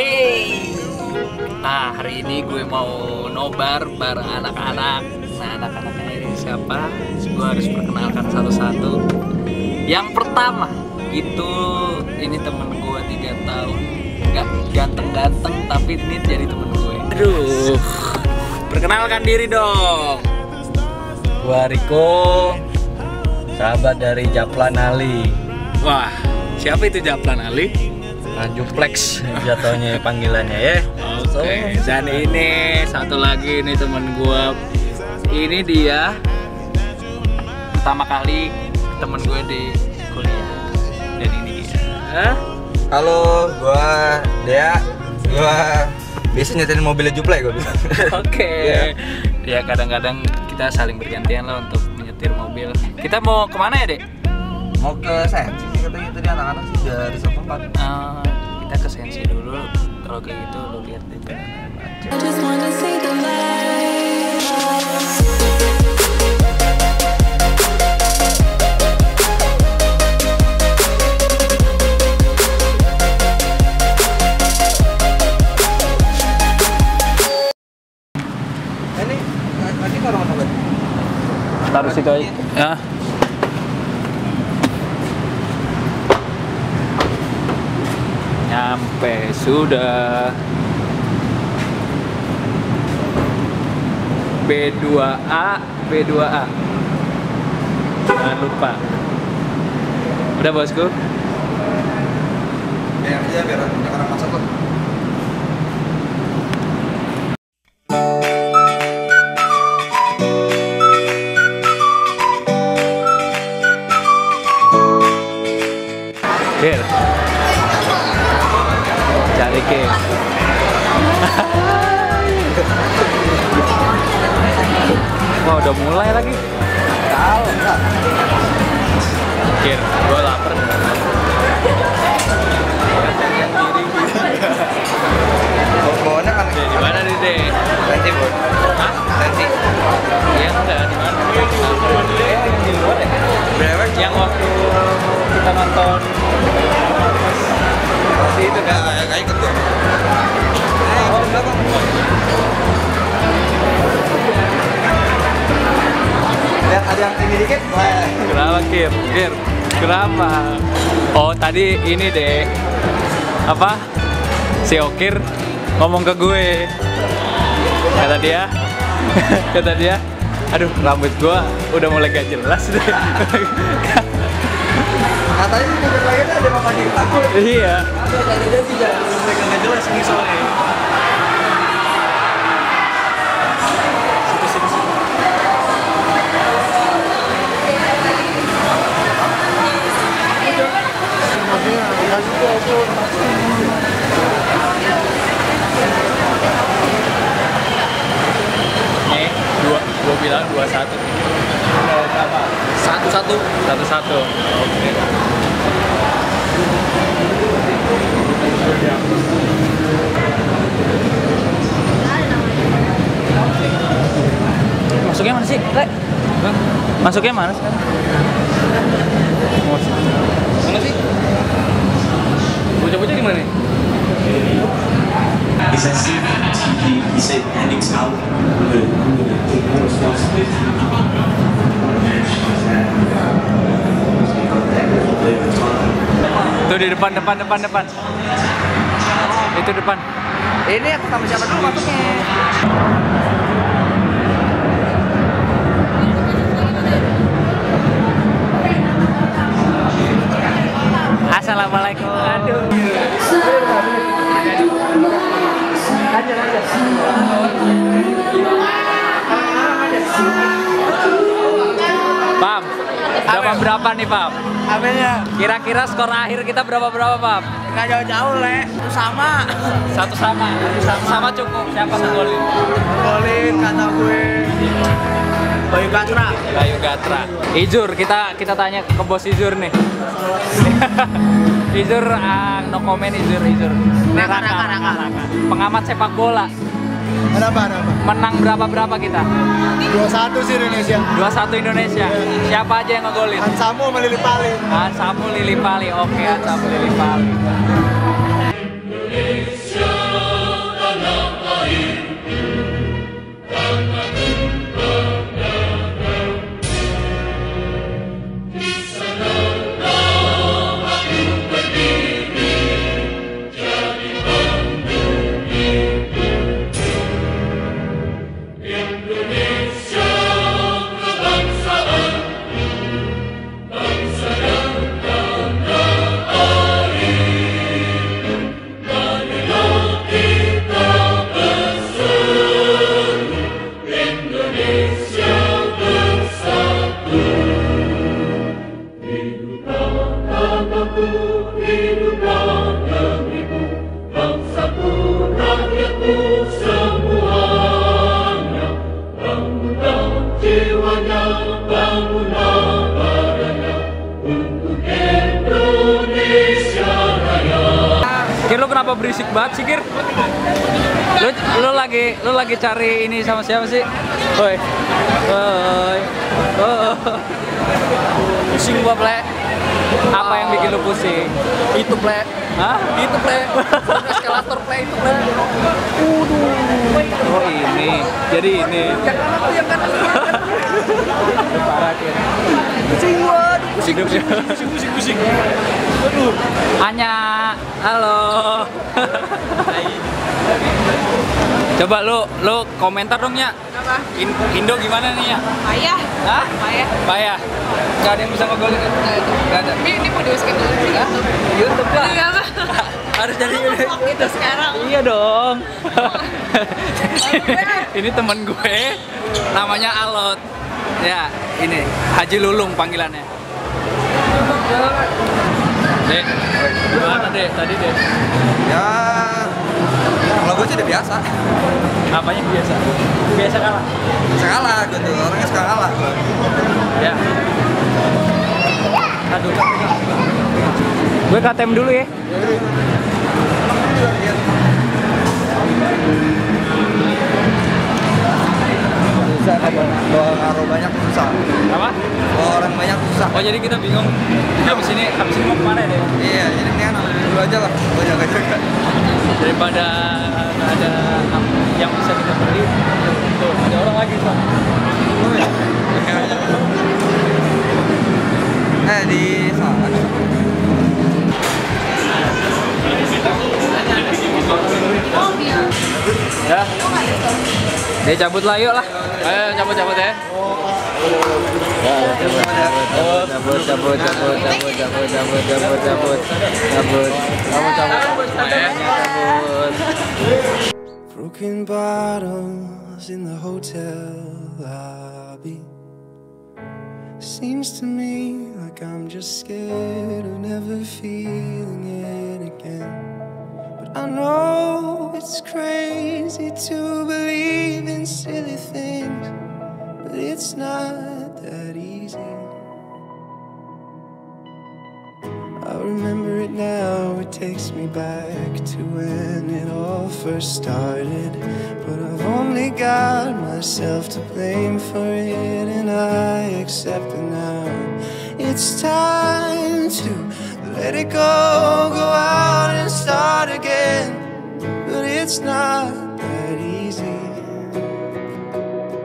Hey, nah hari ini gue mau nobar bareng anak-anak. Nah anak-anaknya ini siapa? Gue harus perkenalkan satu-satu. Yang pertama itu ini temen gue tiga tahun, nggak ganteng-ganteng tapi ini jadi temen gue. Aduh, perkenalkan diri dong. Gua Riko, sahabat dari Japlan Ali. Wah, siapa itu Japlan Ali? Juplex jatuhnya panggilannya ya. Oke, dan ini satu lagi ini temen gua. Ini dia pertama kali temen gue di kuliah. Dan ini dia. Hah? Halo, gua Dea. Gua biasa nyetir mobilnya Juple gua bisa. Oke. Iya. Ya kadang-kadang kita saling bergantian lah untuk menyetir mobil. Kita mau ke mana ya, Dek? Mau ke sih katanya tadi anak-anak sih dari Sopopan. Eh, kita ke sensi dulu. Kalau kayak gitu lo lihat deh. Taruh situ aja. Ya. Nyampe sudah. B2A, B2A. Jangan lupa. Udah bosku? Aja biar orang masuk mulai lagi. Tahu enggak? Kir, gue lapar. Bawanya kan Di mana nih deh? sensi, Bro. Hah? Sensi. Iya enggak di mana? Di luar ya? Brewek Yang waktu kita nonton masih itu kan kayak ikut. Eh, ikut belakang. Lihat ada yang tinggi dikit, wah. Kenapa Kir? Kir, kenapa? Oh tadi ini deh apa? Si Okir ngomong ke gue kata dia kata dia aduh rambut gua udah mulai gak jelas deh Katanya di mobil lain ada mama di aku. iya Ada tadi dia tidak mereka nggak jelas nih soalnya. nih dua gua bilang dua satu Satu satu. satu satu oke Masuknya mana sih, Rek? Masuknya mana sekarang? Mana sih? Bocah-bocah di mana? Steve? He, he said endings out. I'm gonna take more responsibility. Tuh di depan, depan, depan, depan. Itu depan. Ini aku sama siapa dulu masuknya? Assalamualaikum. Aduh. Berapa berapa nih Pam? Apanya? Kira-kira skor akhir kita berapa berapa Pam? Nggak jauh-jauh, Le. Itu sama. Satu sama, satu sama cukup. Siapa ngegolin? Golin kata gue. Bayu Gatra. Bayu Gatra. Izur, kita kita tanya ke bos Izur nih. Izur, ah, no comment Izur, Izur. Nih, Raka, Raka, Raka. Pengamat sepak bola. Kenapa, kenapa? Menang berapa berapa kita? 2-1 sih Indonesia. 2-1 Indonesia. Siapa aja yang ngegolin? Ansamu sama Lili Pali. Ah, Samu Lili Pali. Oke, Samu Lili Pali. Kenapa berisik banget sih Kir? Lu lu lagi lu lagi cari ini sama siapa sih? Woi. Woi. Oh. Pusing gua, Ple. Apa yang bikin lu pusing? Itu, Ple. Hah? Itu, Ple. Eskalator, Ple, itu, Ple. Oh, ini. Jadi ini. Yang kan Parah, Kir. Pusing gua, pusing, pusing, pusing, pusing, pusing. Aduh. Anya, halo. Coba lu lu komentar dong ya. Apa? In- Indo gimana nih ya? Payah. Hah? Payah. Payah. Gak ada yang bisa ngegolin? Gak ada. Ini, ini mau dimasukin dulu di YouTube. YouTube lah. Ini apa? Harus jadi itu sekarang. Iya dong. ini temen gue namanya Alot. Ya, ini Haji Lulung panggilannya. Dek, gimana dek tadi dek? Ya, kalau gue sih udah biasa. Apanya biasa? Biasa kalah. Sekala gitu, orangnya suka kalah. Ya. Aduh. Gue KTM dulu ya. Susah kalau bawa ngaruh banyak susah. Apa? Bawa orang banyak susah. Oh jadi kita bingung. Habis ini habis ini mau ke mana deh? Iya, jadi ambil dulu aja lah. Gue jaga-jaga. Daripada nggak ada yang bisa kita beli. Tuh, ada orang lagi tuh. Eh di sana. Ya. Dia cabut lah yuk lah. Broken bottles in the hotel lobby. Seems to me like I'm just scared of never feeling it again. I know it's crazy to believe in silly things, but it's not that easy. I remember it now, it takes me back to when it all first started. But I've only got myself to blame for it, and I accept it now. It's time to let it go it's not that easy.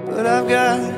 But I've got